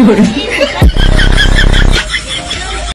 有人。